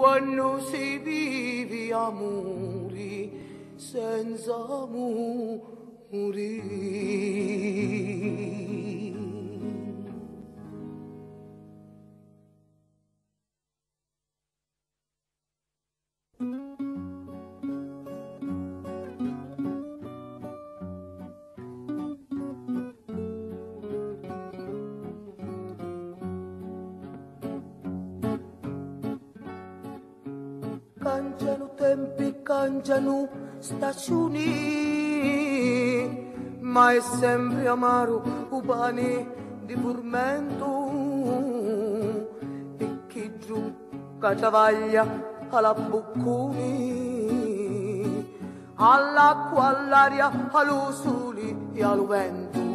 quando si vive amori senza morire. Tempi, cangiano stagioni, ma è sempre amaro un pane di fermento e chi giù cacciavaglia alla bocconi, all'acqua, all'aria, allo sole e al vento.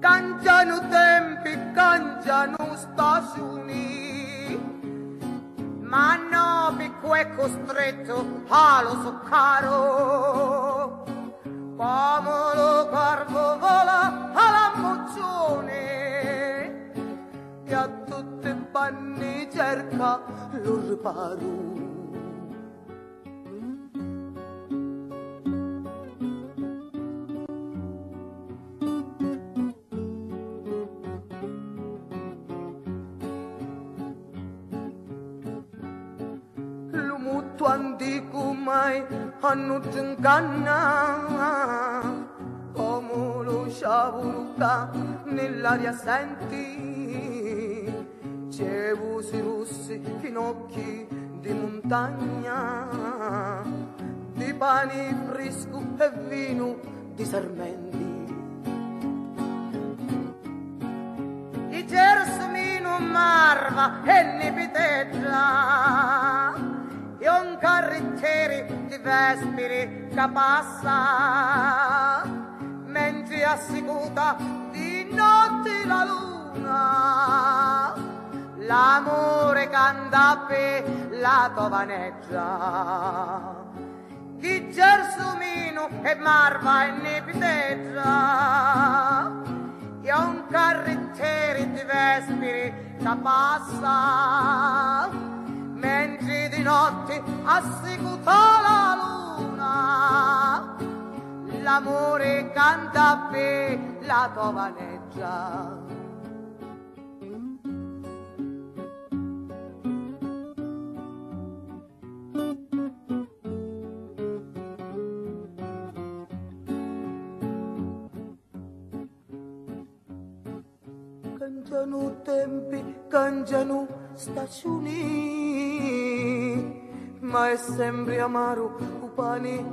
Cangiano tempi, cangiano stagioni, ma no picco è costretto allo soccaro come lo corvo vola alla moccione che a tutte i panni cerca lo riparo tu antico mai hanno inganna come lo sciavoluta nell'aria senti c'è voci rossi finocchi di montagna di pani fresco e vino di sermenti di gersomino marva e nipiteggia un carrettiere di vespiri che passa mentre assicuta di notte la luna. L'amore canta per la tovaneggia chi gersumino e marva e ne piteggia. E un carrettiere di vespiri che passa mentre di notte assicutò la luna. L'amore canta per la tua vaneggia Cangiano tempi, cangiano stagioni, ma è sempre amaro un pane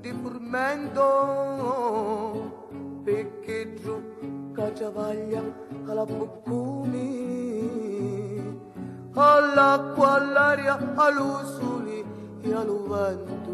di fermento, perché giù cacciavaglia alla bocconi, all'acqua, all'aria, allo sole e allo vento.